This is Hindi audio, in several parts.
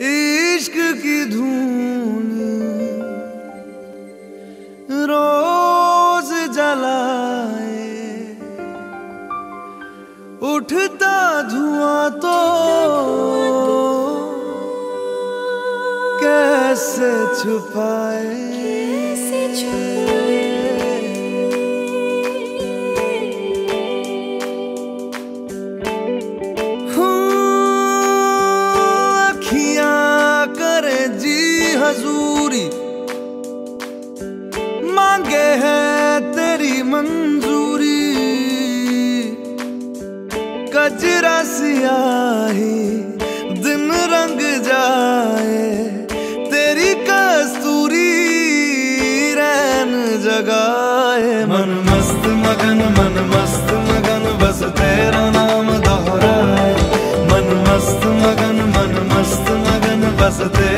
इश्क की धून रोज जलाए। उठता धुआँ तो कैसे छुपाए? मांगे है तेरी मंजूरी। कजरा सियाही, दिन रंग जाए, तेरी कस्तूरी रैन जगाए मन। मस्त मगन मन मस्त मगन, बस तेरा नाम दोहराए। मन मस्त मगन मन मस्त मगन, बस तेरा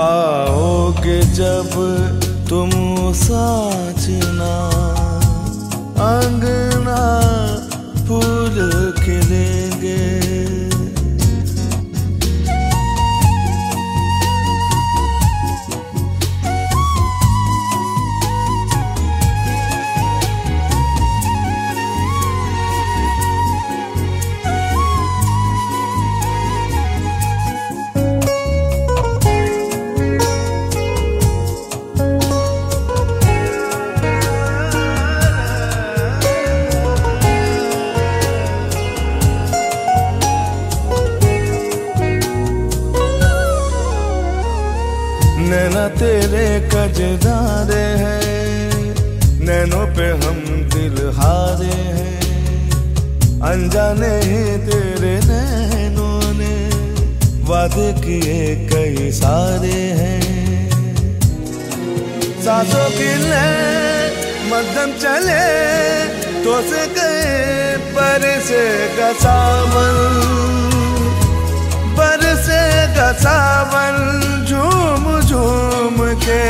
आओगे जब तुम साजना अंगना फूल खिलेंगे। नैना तेरे कजदारे हैं। नैनों पे हम दिल हारे हैं। अनजाने ही तेरे नैनों ने वादे किए कई सारे हैं। सासों की ले मध्यम चले तो से गए पर से गसावन पर से गसावन झूठ घूम के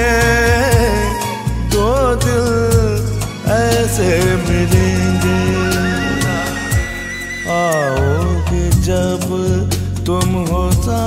दो दिल ऐसे मिलेंगे आओगे जब तुम हो सा